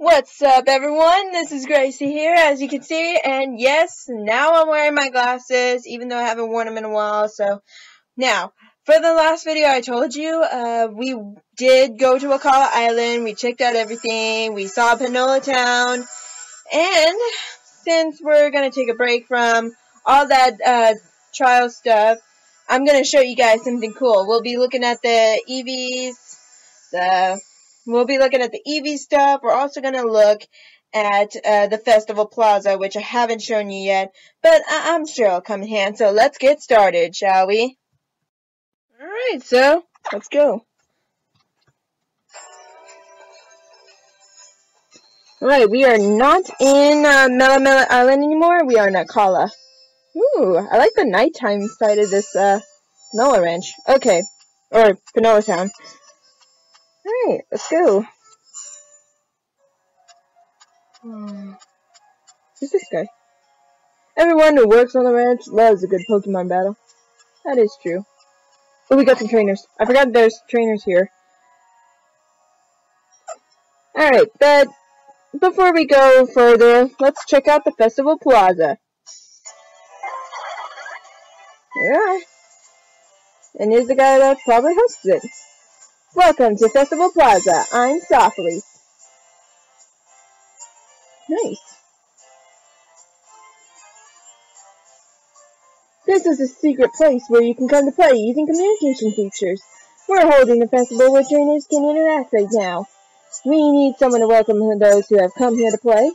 What's up everyone? This is Gracie here as you can see and yes, now I'm wearing my glasses even though I haven't worn them in a while so now for the last video I told you uh, we did go to Akala Island, we checked out everything, we saw Paniola Town and since we're to take a break from all that uh, trial stuff I'm to show you guys something cool. We'll be looking at the Eevees, the We'll be looking at the Eevee stuff. We're also going to look at uh, the Festival Plaza, which I haven't shown you yet, but I am sure it'll come in hand. So let's get started, shall we? Alright, so let's go. Alright, we are not in uh, Melemele Island anymore. We are in Akala. Ooh, I like the nighttime side of this uh, Paniola Ranch. Okay, or Paniola Town. Alright, let's go. Hmm. Who's this guy? Everyone who works on the ranch loves a good Pokemon battle. That is true. Oh, we got some trainers. I forgot there's trainers here. Alright, but before we go further, let's check out the Festival Plaza. Yeah. And here's the guy that probably hosts it. Welcome to Festival Plaza. I'm Sophocles. Nice. This is a secret place where you can come to play using communication features. We're holding a festival where trainers can interact right now. We need someone to welcome those who have come here to play.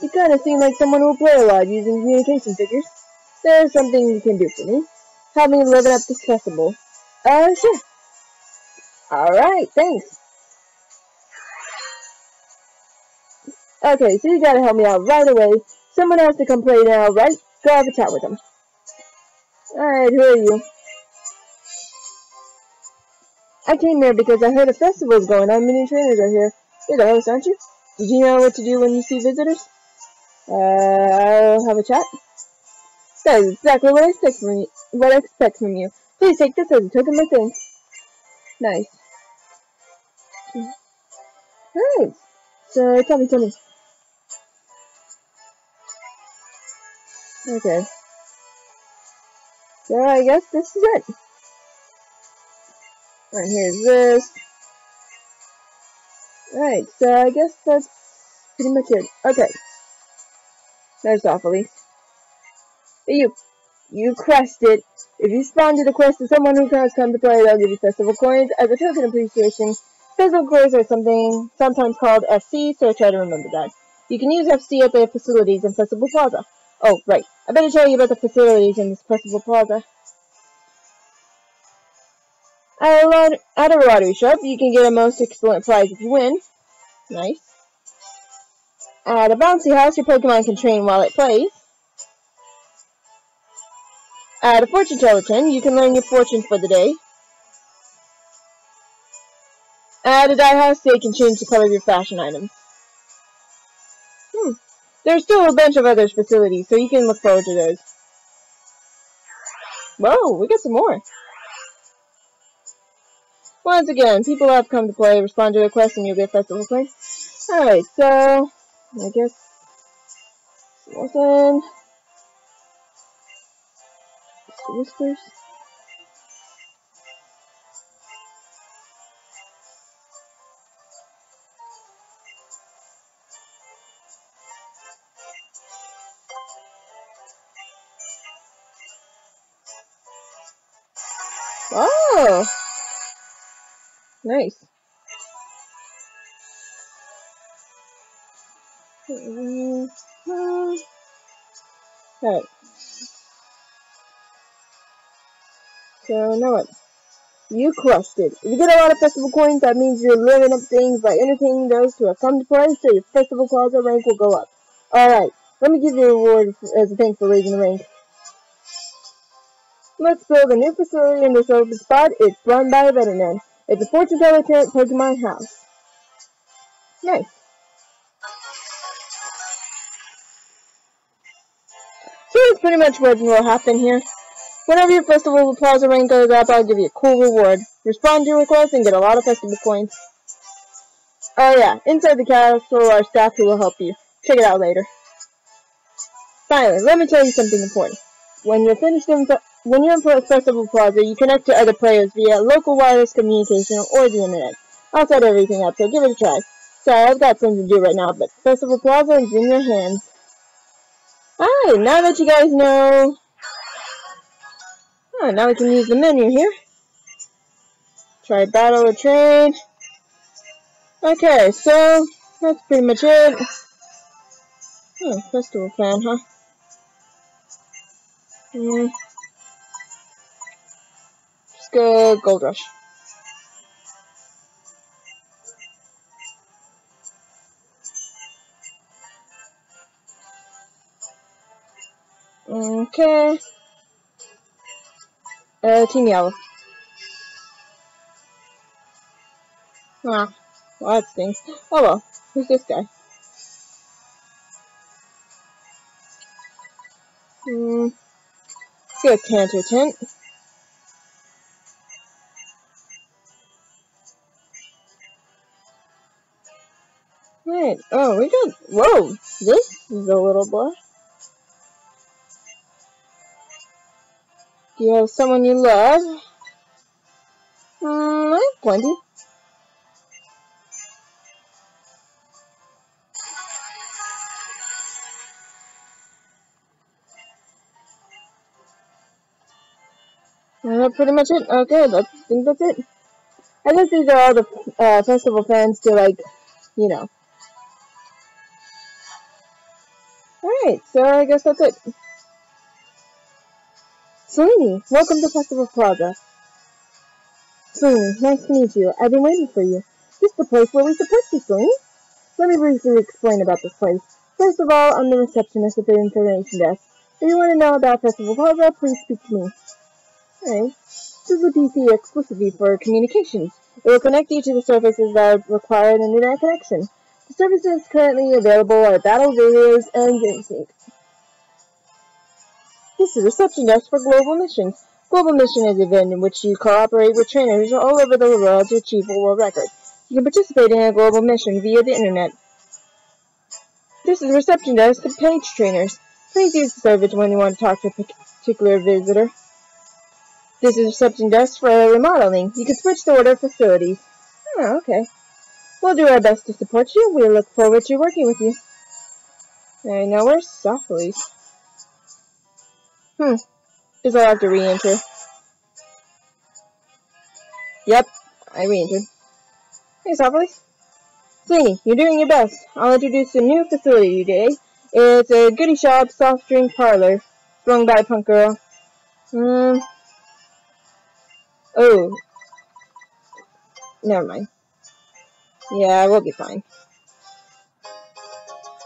You kinda seem like someone who will play a lot using communication figures. There's something you can do for me. Help me liven up this festival. Uh, sure. Alright, thanks. Okay, so you gotta help me out right away. Someone has to come play now, right? Go have a chat with them. Alright, who are you? I came here because I heard a festival's going on. Many trainers are here. You're the host, aren't you? Did you know what to do when you see visitors? Uh, I'll have a chat. That is exactly what I expect from you. What I expect from you. Please take this as a token of thanks. Nice. Nice. So, tell me, tell me. Okay. So, I guess this is it. Alright, here's this. Alright, so I guess that's pretty much it. Okay. There's at you. You crushed it. If you spawn to the quest of someone who has come to play, they'll give you festival coins as a token appreciation. Festival coins are something sometimes called FC, so try to remember that. You can use FC at their facilities in Festival Plaza. Oh, right. I better tell you about the facilities in this Festival Plaza. At a, at a lottery shop, you can get a most excellent prize if you win. Nice. At a bouncy house, your Pokemon can train while it plays. At a fortune teller tin, you can learn your fortune for the day. At a dye house, they can change the color of your fashion items. Hmm. There's still a bunch of other facilities, so you can look forward to those. Whoa, we got some more. Once again, people have come to play, respond to their quest, and you'll get festival points. Alright, so, I guess, listen. Whispers. Oh! Nice. Mm -hmm. Alright. So now what? You crushed it. If you get a lot of festival coins, that means you're living up things by entertaining those who have come to play, so your festival plaza rank will go up. Alright, let me give you a reward as a thanks for raising the rank. Let's build a new facility in this open spot. It's run by a veterinarian. It's a fortune teller tent Pokemon house. Nice. So that's pretty much what will happen here. Whenever your festival plaza rank goes up, I'll give you a cool reward. Respond to your request and get a lot of festival coins. Oh yeah, inside the castle are staff who will help you. Check it out later. Finally, let me tell you something important. When you're finished in when you're in Festival Plaza, you connect to other players via local wireless communication or the internet. I'll set everything up, so give it a try. Sorry, I've got something to do right now, but Festival Plaza is in your hands. Alright, now that you guys know... Oh, now we can use the menu here. Try battle or trade. Okay, so that's pretty much it. Oh, festival fan, huh? Hmm. Let's go Gold Rush. Okay. Uh, Team Yellow. Ah, well, that stinks. Oh well, who's this guy? Hmm. Let's go Canter Tent. Right. Oh, we got. Whoa! This is a little boy. You have someone you love? Hmm, I have plenty. that pretty much it? Okay, I think that's it. I guess these are all the uh, festival fans to, like, you know. Alright, so I guess that's it. Selene, welcome to Festival Plaza. Selene, nice to meet you. I've been waiting for you. This is the place where we support you, Selene. Let me briefly explain about this place. First of all, I'm the receptionist at the information desk. If you want to know about Festival Plaza, please speak to me. Alright. This is a PC exclusively for communications. It will connect you to the services that require an internet connection. The services currently available are Battle Radios and GameSync. This is reception desk for Global Missions. Global Mission is an event in which you cooperate with trainers all over the world to achieve a world record. You can participate in a global mission via the internet. This is reception desk for page trainers. Please use the service when you want to talk to a particular visitor. This is reception desk for remodeling. You can switch to order facilities. Oh, okay. We'll do our best to support you. We look forward to working with you. Alright, now we're Sophocles? Hmm. I'll have to re-enter. Yep, I re-entered. Hey, Sophocles. Sweeney, you're doing your best. I'll introduce a new facility today. It's a goodie shop soft drink parlor, run by Punk Girl. Hmm. Oh. Never mind. Yeah, we'll be fine.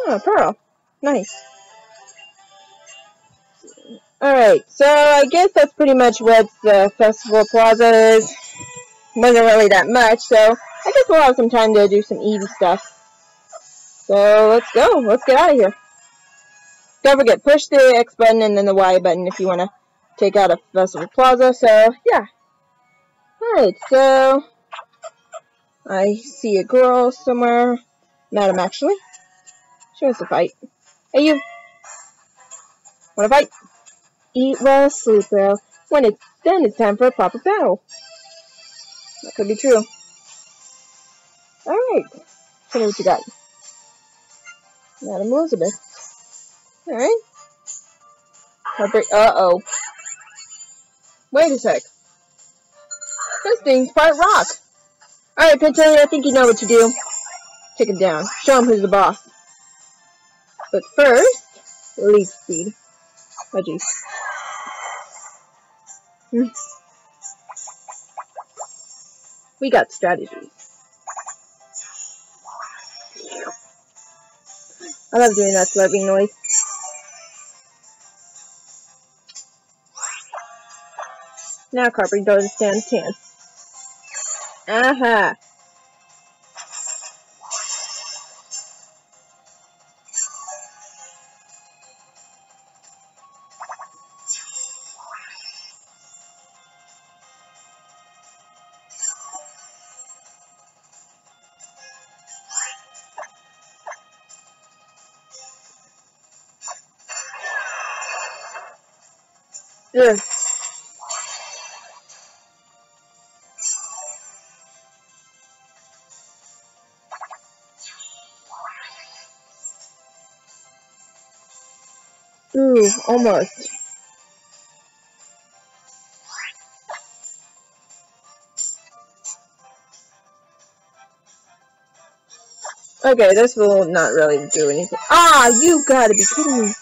Oh, Pearl. Nice. Alright, so I guess that's pretty much what the Festival Plaza is. Wasn't really that much, so I guess we'll have some time to do some easy stuff. So let's go. Let's get out of here. Don't forget, push the X button and then the Y button if you want to take out a Festival Plaza. So, yeah. Alright, so I see a girl somewhere. Madam, actually. She wants to fight. Hey, you. Wanna fight? Eat well, sleep well. When it's done, it's time for a proper battle. That could be true. Alright. Tell me what you got. Madam Elizabeth. Alright. Uh-oh. Wait a sec. This thing's part rock. Alright, Pentillion, I think you know what to do. Take him down. Show him who's the boss. But first, leaf speed. Oh, jeez. We got strategy. I love doing that slurping noise. Now Carpenter doesn't stand a chance. Aha. Ugh. Ooh, almost. Okay, this will not really do anything. Ah, you gotta be kidding me.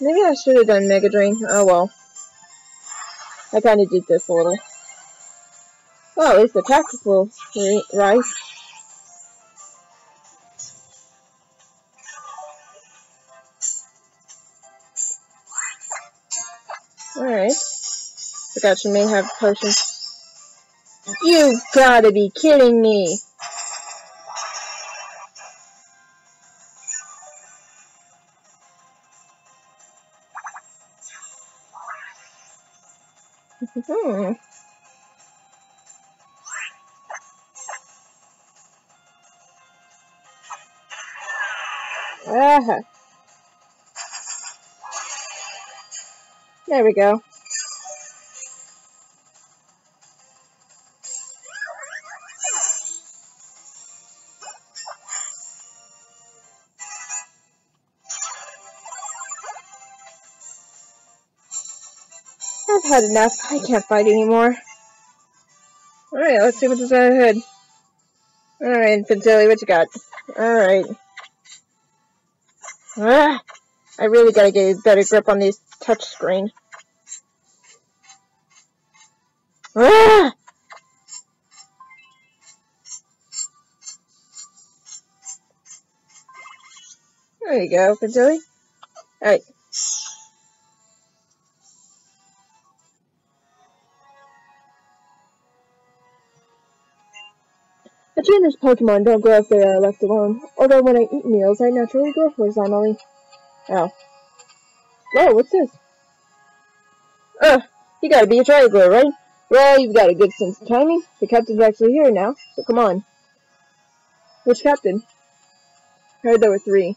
Maybe I should have done Mega Drain. Oh well. I kinda did this a little. Well, at least the tactical right? Alright. Forgot you may have potions. You gotta be kidding me! Hmm. Ah. There we go. Had enough. I can't fight anymore. Alright, let's see what's ahead. Alright, Fantilli, what you got? Alright. Ah, I really gotta get a better grip on this touch screen. Ah! There you go, Fantilli. Alright. Trainers Pokemon don't grow if they are left alone, although when I eat meals, I naturally grow horizontally. Oh. Whoa, what's this? Uh, you gotta be a triangler, right? Well, you've got a good sense of timing. The captain's actually here now, so come on. Which captain? I heard there were three.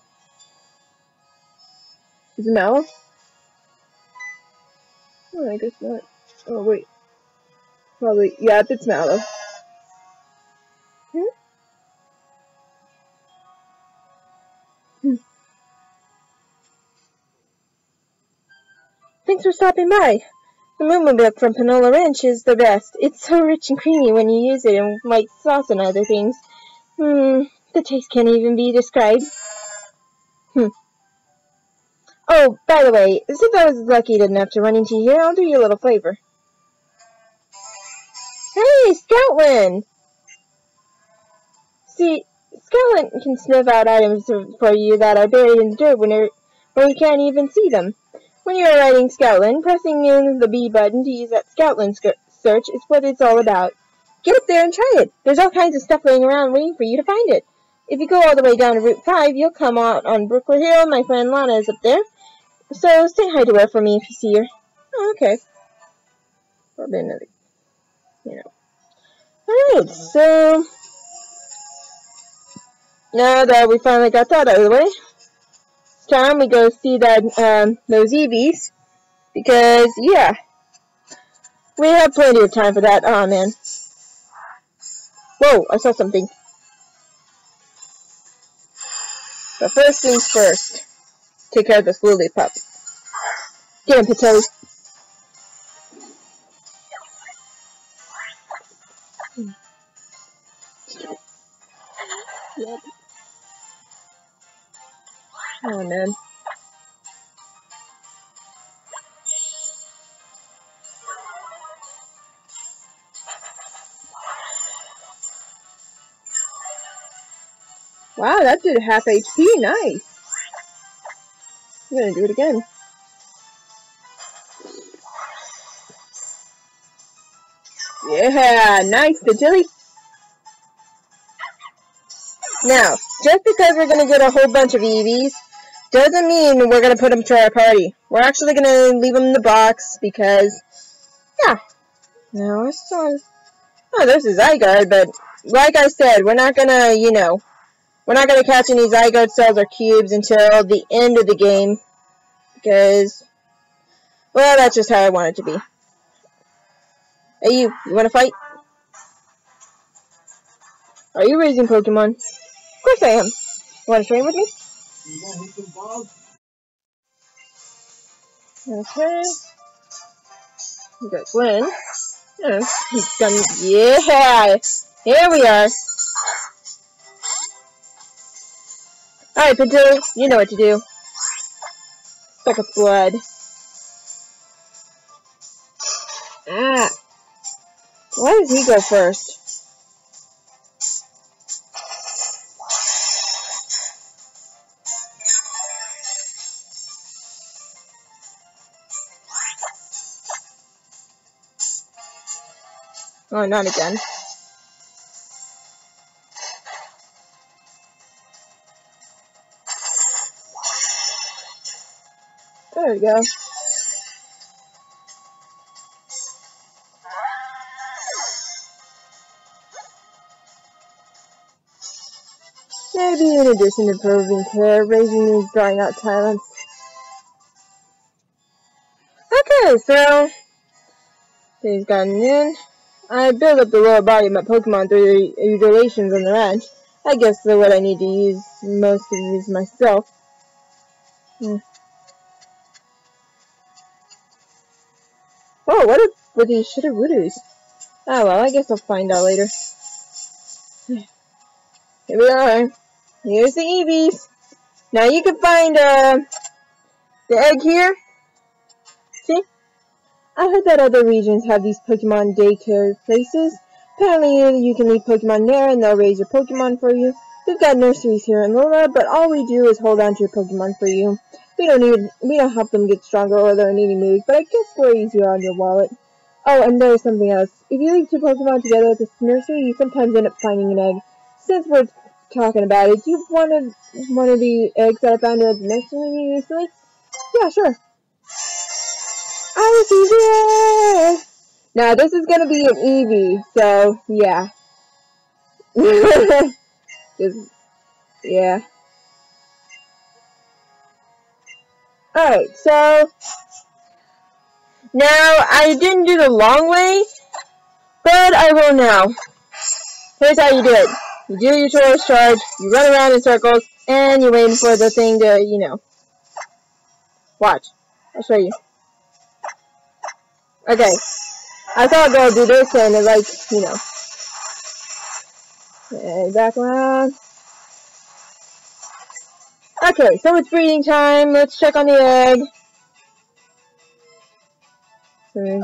Is it Mallow? Oh, I guess not. Oh, wait. Probably, yeah, it's Mallow. Thanks for stopping by. The Moo milk from Paniola Ranch is the best. It's so rich and creamy when you use it in white sauce and other things. Hmm, the taste can't even be described. Hmm. Oh, by the way, since I was lucky enough to run into you here, I'll do you a little favor. Hey, Stoutland! See, Stoutland can sniff out items for you that are buried in the dirt when, when you can't even see them. When you are writing Stoutland, pressing in the B button to use that Stoutland search is what it's all about. Get up there and try it. There's all kinds of stuff laying around waiting for you to find it. If you go all the way down to Route 5, you'll come out on Brooklet Hill. My friend Lana is up there. So say hi to her for me if you see her. Oh, okay. Probably another, you know. Alright, so... Now that we finally got that out of the way, time we go see that um, those Eevees because yeah, we have plenty of time for that. Oh man. Whoa! I saw something. But first things first, take care of this Lillipup. Get him, Petilil. Yep. Oh man. Wow, that did half HP. Nice. I'm gonna do it again. Yeah, nice, Pidgeotto. Now, just because we're going to get a whole bunch of Eevees, doesn't mean we're going to put them to our party. We're actually going to leave them in the box because, yeah. No, I saw... Oh, there's a Zygarde, but like I said, we're not going to, you know, we're not going to catch any Zygarde cells or cubes until the end of the game because, Well, that's just how I want it to be. Hey, you. You want to fight? Are you raising Pokemon? Of course I am. You want to train with me? Okay. We got Glenn. Oh, he's. Yeah! Here we are. Alright, Pinto, you know what to do. Suck up blood. Ah. Why does he go first? Oh, not again. There we go. Maybe in addition to proving care, raising needs drawing out talents. Okay, so he's gotten in. I build up the lower body of my Pokemon through the relations on the ranch. I guess that's what I need to use most of these myself. Hmm. Oh, what are, with these Shitteroodoos? Ah, well, I guess I'll find out later. Here we are. Here's the Eevees. Now you can find, uh, the egg here. I heard that other regions have these Pokemon daycare places. Apparently, you can leave Pokemon there and they'll raise your Pokemon for you. We've got nurseries here in Alola, but all we do is hold on to your Pokemon for you. We don't need, we don't help them get stronger or they're in any moves, but I guess we're easier on your wallet. Oh, and there's something else. If you leave two Pokemon together at this nursery, you sometimes end up finding an egg. Since we're talking about it, do you want one of the eggs that I found at the nursery recently? Yeah, sure. I was easy. Now this is gonna be an Eevee, so yeah. Just, yeah. Alright, so now I didn't do the long way, but I will now. Here's how you do it. You do your Tauros charge, you run around in circles, and you're waiting for the thing to, you know. Watch. I'll show you. Okay. I thought I'd do this and it like, you know. And back around. Okay, so it's breeding time. Let's check on the egg.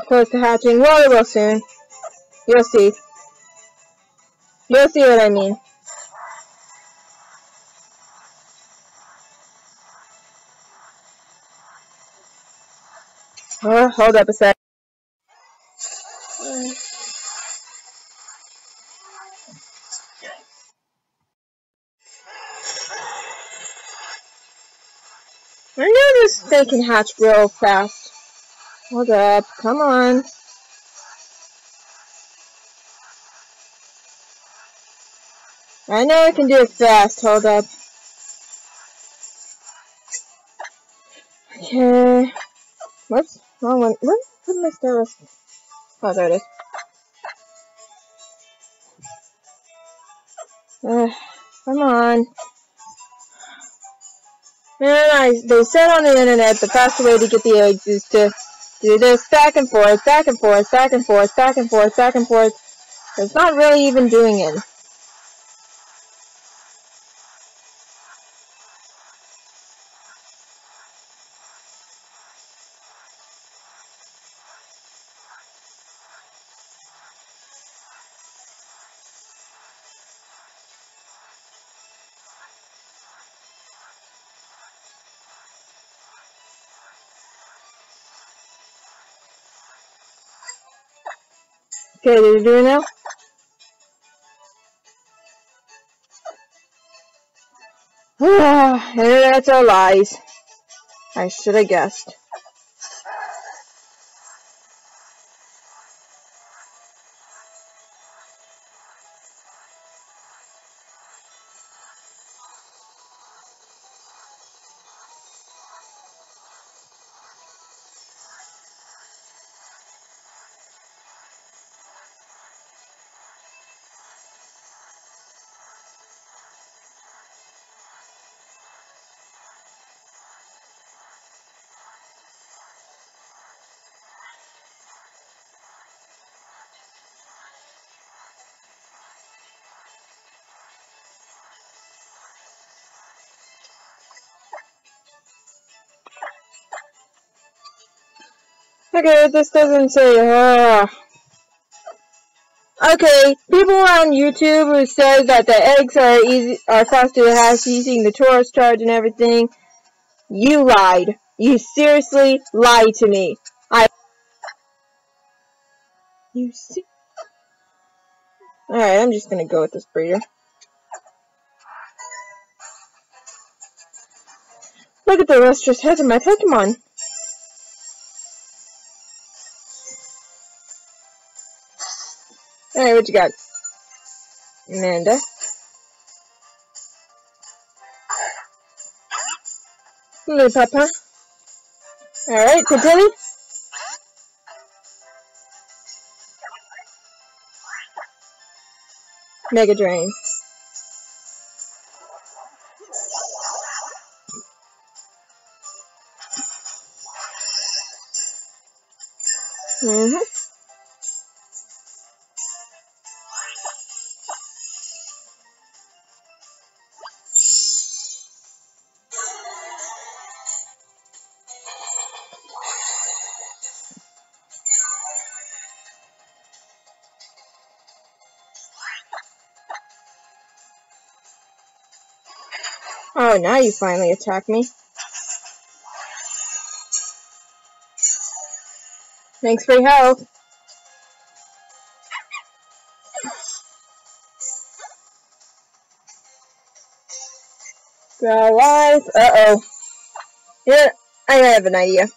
Close to hatching. Well, it will soon. You'll see. You'll see what I mean. Oh, hold up a sec. Thing can hatch real fast. Hold up, come on. I know I can do it fast, hold up. Okay. Whoops, wrong one. Where did my star Oh, there it is. Come on. Man, I, they said on the internet the fast way to get the eggs is to do this back and forth, back and forth, back and forth, back and forth, back and forth. It's not really even doing it. Okay, did you do it now? Internet's all lies. I should have guessed. Okay, this doesn't say, uh... Okay, people on YouTube who says that the eggs are easy, are faster to hatch using the Tauros charge and everything, you lied. You seriously lied to me. I... You see... Alright, I'm just gonna go with this breeder. Look at the lustrous heads of my Pokemon. Alright, what you got? Amanda. Hello, Papa. Alright, Petilil. Mega Drain. Mm-hmm. Oh, now you finally attack me. Thanks for your help. Alive. Uh-oh. Yeah, I have an idea.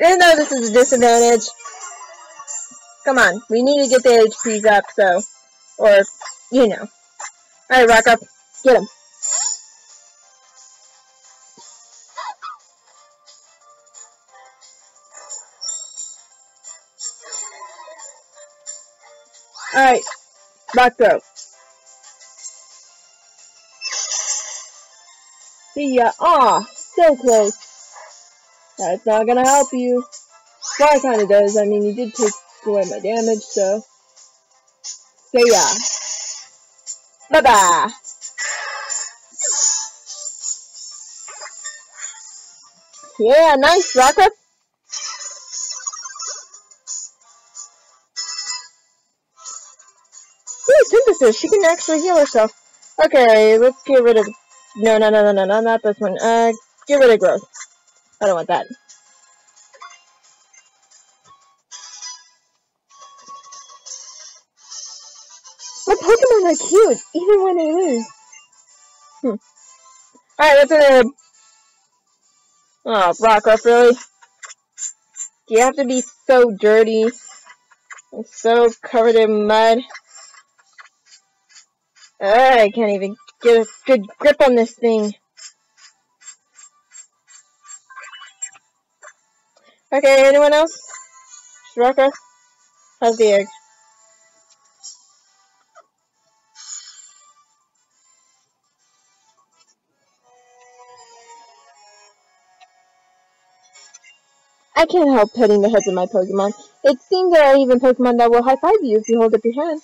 Even though this is a disadvantage, come on, we need to get the HPs up, so, or, you know. Alright, rock up. Get him. Alright, back up. See ya. Aw, so close. That's not gonna help you. Well, it kinda does. I mean, you did take away my damage, so. See ya. Bye-bye. Yeah, nice, Rocker. Ooh, synthesis. She can actually heal herself. Okay, let's get rid of... No, no, no, no, no, no, not this one. Uh, get rid of growth. I don't want that. My Pokemon are cute, even when they lose. Hmm. Alright, let's uh, Oh, Rockruff, really? Do you have to be so dirty and so covered in mud? I can't even get a good grip on this thing. Okay, anyone else? Rockruff? How's the egg? I can't help petting the heads of my Pokemon. It seems there are even Pokemon that will high-five you if you hold up your hand.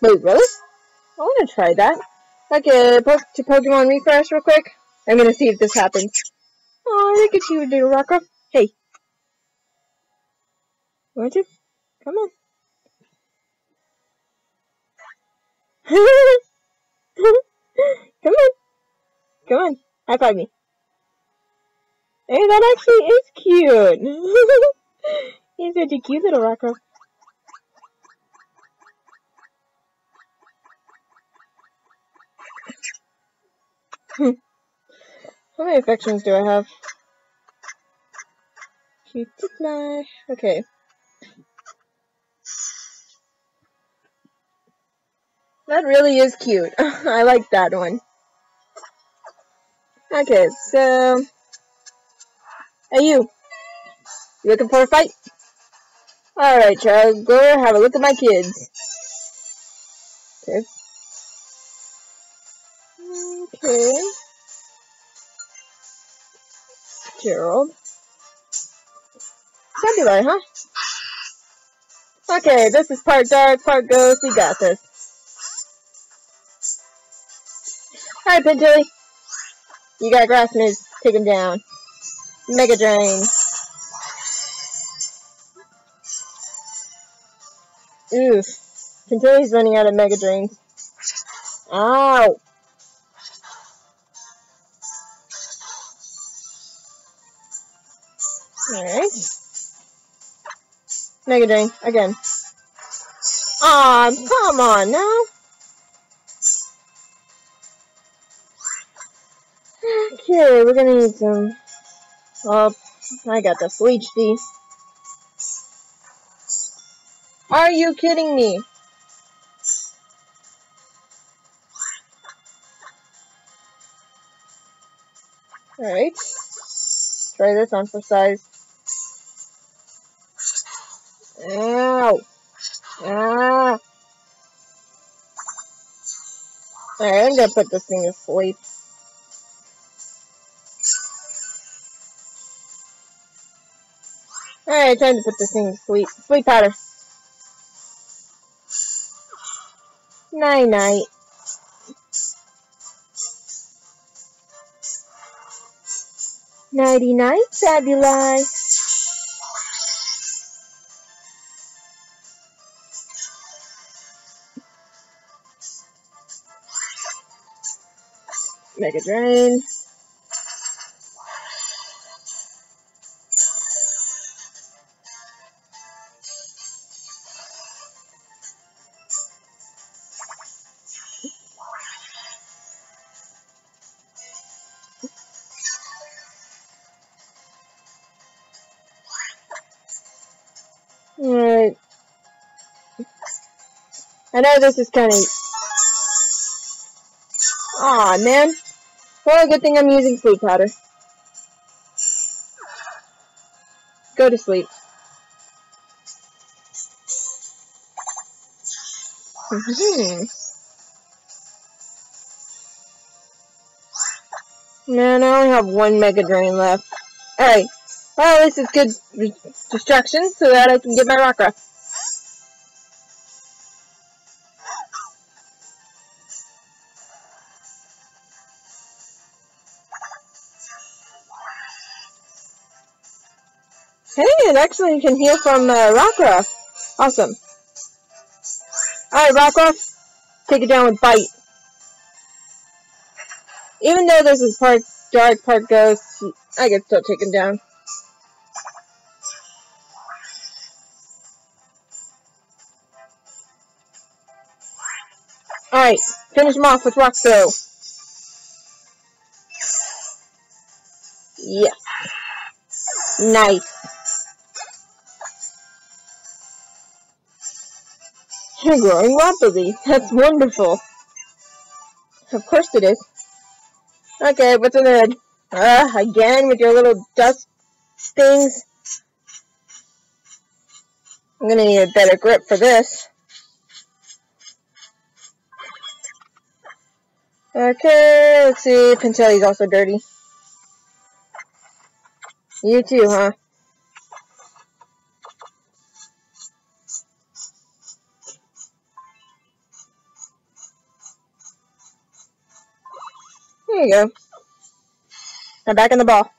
Wait, really? I want to try that. Okay, po to Pokemon refresh real quick. I'm gonna see if this happens. Oh, look at you, little Rocker. Hey. Want to? Come on. Come on. Come on. High five me. Hey, that actually is cute. He's such a cute little rocker. How many affections do I have? Cutiefly. Okay. That really is cute. I like that one. Okay, so Hey, you. You looking for a fight? Alright, child. Go have a look at my kids. Okay. Okay. Gerald. February, huh? Okay, this is part dark, part ghost. We got this. Alright, Pintilly. You got grass moves. Take him down. Mega Drain. Oof. Kentucky's running out of Mega Drain. Ow! Alright. Mega Drain, again. Aw, come on now! Okay, we're gonna need some Oh, I got the Leech Seed. Are you kidding me? Alright. Try this on for size. Ow! Ah! Alright, I'm gonna put this thing to sleep. Alright, time to put this thing to sleep. Sleep powder. Night night. Nighty night, Fabulous. Mega Drain. Know this is kind of... Aw, man. Well, good thing I'm using sleep powder. Go to sleep. Mm-hmm. Man, I only have one Mega Drain left. Alright. Well, this is good distraction so that I can get my Rockruff. It actually can heal from uh, Rockruff. Awesome. Alright, Rockruff, take it down with Bite. Even though this is part dark, part ghost, I can still take him down. Alright, finish him off with Rock Throw. Yes. Nice. You're growing rapidly. That's wonderful. Of course it is. Okay, what's in the head? Ah, uh, again with your little dust things. I'm gonna need a better grip for this. Okay, let's see. Pintelli's also dirty. You too, huh? You go. Now back in the ball.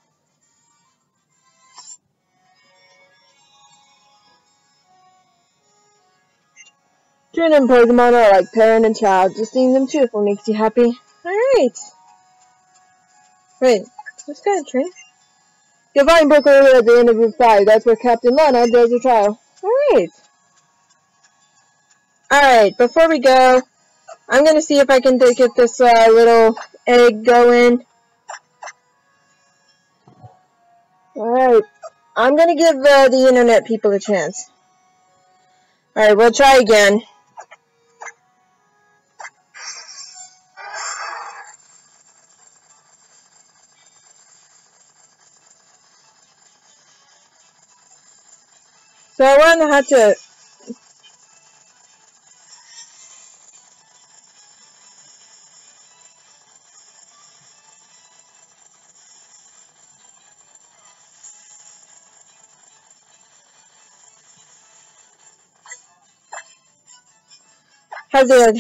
Trin and Pokemon are like parent and child. Just seeing them cheerful makes you happy. Alright. Wait, let's go, Trin. You'll find Brooklyn at the end of Route 5. That's where Captain Lana does her trial. Alright. Alright, before we go, I'm going to see if I can get this uh, little egg going. Alright. I'm going to give uh, the internet people a chance. Alright, we'll try again. So I wonder how to Hazard.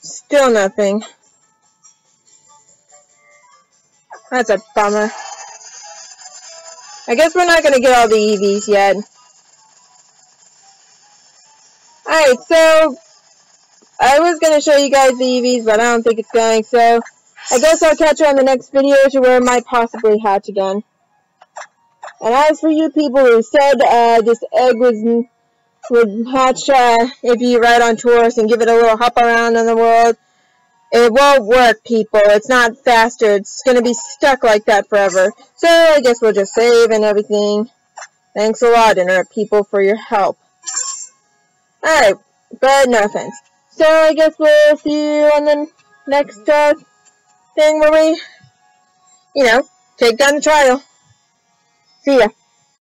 Still nothing. That's a bummer. I guess we're not going to get all the Eevees yet. Alright, so I was going to show you guys the Eevees, but I don't think it's going, so I guess I'll catch you on the next video to where it might possibly hatch again. And as for you people who said uh, this egg was would hatch uh, if you ride on Tauros and give it a little hop around in the world, it won't work, people. It's not faster. It's going to be stuck like that forever. So I guess we'll just save and everything. Thanks a lot, Internet people, for your help. Alright, but no offense. So I guess we'll see you on the next uh, thing where we, you know, take down the trial. See ya.